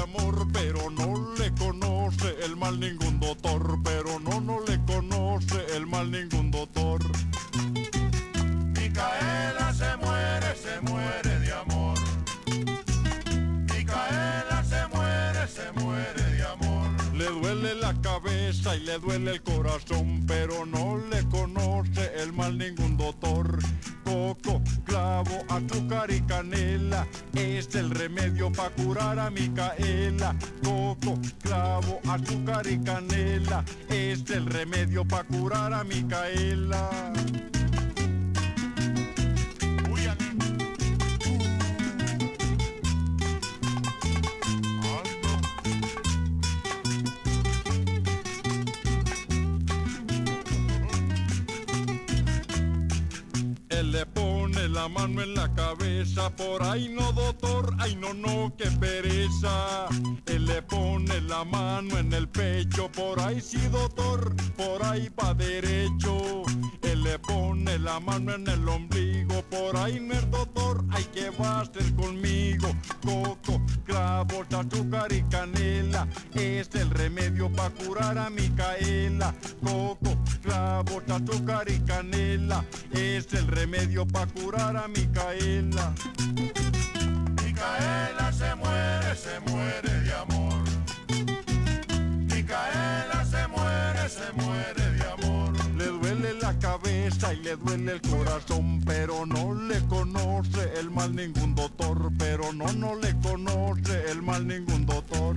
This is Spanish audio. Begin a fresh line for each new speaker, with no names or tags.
amor, pero no le conoce el mal ningún doctor, pero no, no le conoce el mal ningún doctor.
Micaela se muere, se muere de amor. Micaela se muere, se muere de amor.
Le duele la cabeza y le duele el corazón, pero no le conoce el mal ningún doctor. Azúcar y canela es el remedio para curar a Micaela. Coco, clavo, azúcar y canela es el remedio para curar a Micaela. La mano en la cabeza, por ahí no doctor, ay no no, qué pereza. Él le pone la mano en el pecho, por ahí sí doctor, por ahí va derecho. Él le pone la mano en el ombligo, por ahí no es doctor, ay que va conmigo. Coco, clavos, azúcar y canela, es el remedio para curar a Micaela. Coco, clavos, azúcar y canela, es el remedio para curar a Micaela.
Micaela se muere, se muere de amor. Micaela se muere, se muere de amor.
Le duele la cabeza y le duele el corazón, pero no le conoce el mal ningún doctor, pero no, no le conoce el mal ningún doctor.